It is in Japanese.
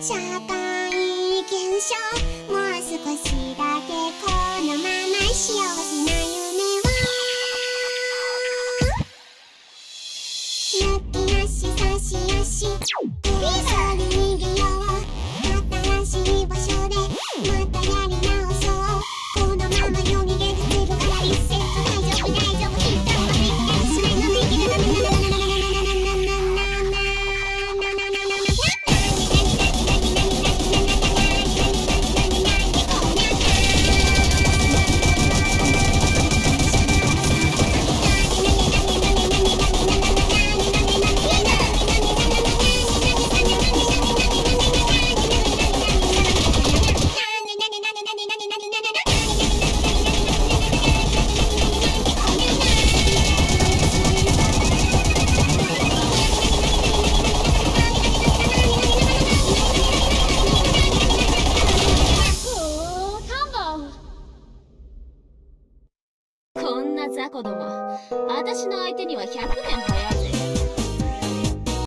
社会現象もう少しだけこのまま幸せな夢を泣きなし差し足ピーサな雑魚ども私の相手には100年早いぜ